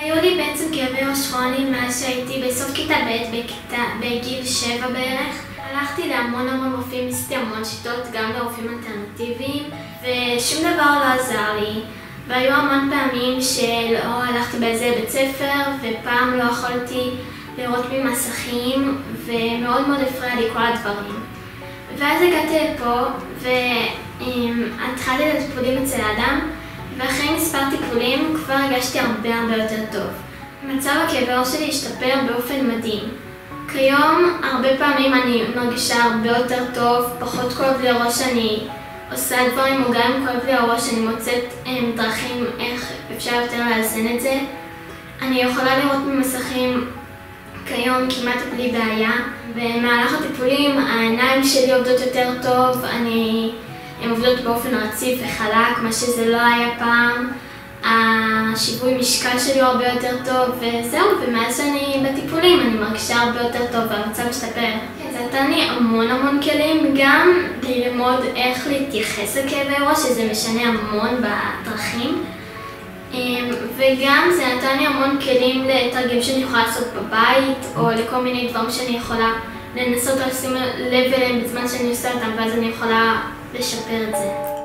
היו לי בעצם כאבי ראש כרוניים מאז שהייתי בסוף כיתה ב', בכיתה, בגיל שבע בערך. הלכתי להמון המון רופאים, ניסיתי המון שיטות, גם לרופאים אלטרנטיביים, ושום דבר לא עזר לי. והיו המון פעמים שלא הלכתי באיזה בית ספר, ופעם לא יכולתי לראות ממסכים, ומאוד מאוד הפריע לי כל הדברים. ואז הגעתי לפה, והתחלתי את הטיפולים אצל אדם, ואחרי מספר טיפולים כבר הרגשתי הרבה הרבה יותר טוב. מצב הכאבי ראש שלי השתפר באופן מדהים. כיום הרבה פעמים אני מרגישה הרבה יותר טוב, פחות כואב לי הראש, אני עושה דברים, או גם כואב לי הראש, אני מוצאת הם, דרכים איך אפשר יותר לאזן את זה. אני יכולה לראות ממסכים כיום כמעט בלי בעיה. במהלך הטיפולים העיניים שלי עובדות יותר טוב, אני... הן עובדות באופן רציף וחלק, מה שזה לא היה פעם. השיווי משקל שלי הוא הרבה יותר טוב, וזהו, ומאז שאני בטיפולים אני מרגישה הרבה יותר טוב והמצב משתפר. זה נתן לי המון המון כלים, גם ללמוד איך להתייחס לכאבי ראש, שזה משנה המון בדרכים. אמ, וגם זה נתן לי המון כלים לתרגילים שאני יכולה לעשות בבית, או לכל מיני דברים שאני יכולה לנסות לשים לב אליהם בזמן שאני עושה אותם, ואז אני יכולה לשפר את זה.